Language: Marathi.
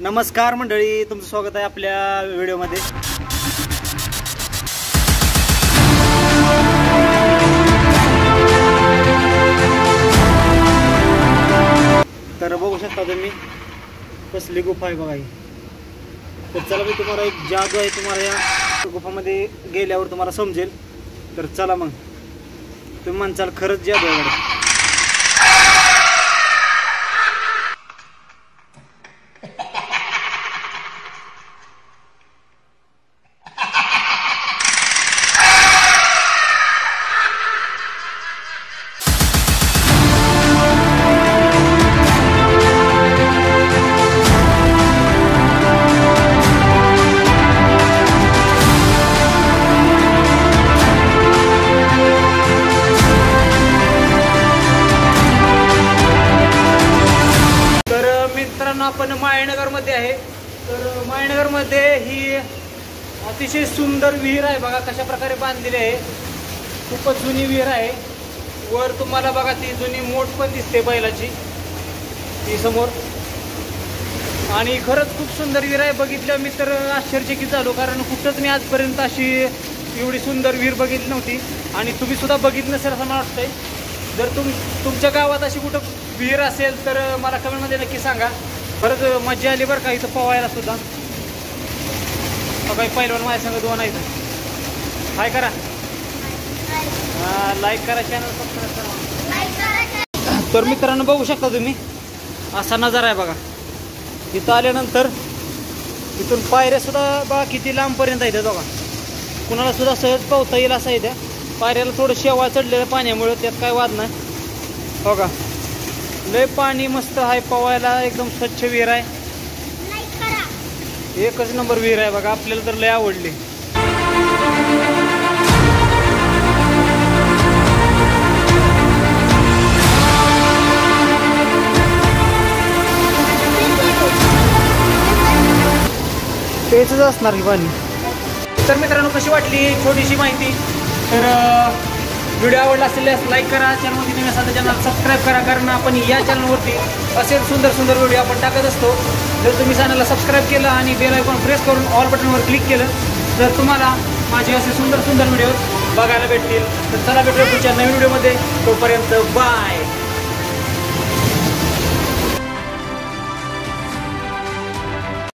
नमस्कार मंडळी तुमचं स्वागत आहे आपल्या व्हिडिओमध्ये. तर बघू शकता तुम्ही कसली गुफा आहे बघा ही. तर चला मी तुम्हाला एक जादू आहे तुम्हाला या गुफामध्ये गेल्यावर तुम्हाला समजेल. तर चला मग. तुम्ही म्हणचाल खरंच जादू आहे मित्रांनो आपण माळनगरमध्ये आहे. तर माळनगरमध्ये ही अतिशय सुंदर विहीर आहे. बघा कशा प्रकारे बांधलेली आहे. खूपच जुनी विहीर आहे. वर तुम्हाला बघा ती जुनी मोठ पण दिसते बैलाची. ती समोर. आणि खरंच खूप सुंदर विहीर आहे. बघितलं मी तर आश्चर्यचकित झालो कारण कुठंच मी आजपर्यंत अशी एवढी सुंदर विहीर बघितली नव्हती. आणि तुम्ही सुद्धा बघितलं नसेल असं मला वाटतंय. जर तुम तुमच्या गावात अशी कुठं विहीर असेल तर मला कमेंटमध्ये नक्की सांगा. परत मज्जा आली बरं का इथं पोवायला सुद्धा. काही पहिलवान माझ्या सांगत दोन आहे हाय करा. लाईक करा चॅनल सबस्क्राईब करा. तर मित्रांनो बघू शकता तुम्ही असा नजारा आहे बघा. इथं आल्यानंतर इथून पायऱ्यासुद्धा बघा किती लांबपर्यंत आहेत बघा. कुणाला सुद्धा सहज पावता येईल असं आहे त्या. पायऱ्याला थोडं शेवाळ चढलेलं पाण्यामुळे त्यात काय वाद नाही. हो का? लय पाणी मस्त आहे पवायला एकदम स्वच्छ विहीर आहे. एकच नंबर विहीर आहे बघा आपल्याला तर लय आवडली. तेच असणार की पाणी. तर मित्रांनो कशी वाटली? छोटीशी माहिती. तर व्हिडिओ आवडला असेल लाईक करा चॅनलवरती तुम्ही असाल तर चॅनल सबस्क्राईब करा कारण आपण या चॅनलवरती असे सुंदर सुंदर व्हिडिओ आपण टाकत असतो. जर तुम्ही चॅनलला सबस्क्राईब केलं आणि बेल आयकॉन प्रेस करून ऑल बटनवर क्लिक केलं तर तुम्हाला माझे असे सुंदर सुंदर व्हिडिओ बघायला भेटतील. तर चला भेटूया पुढच्या नवीन व्हिडिओमध्ये तोपर्यंत बाय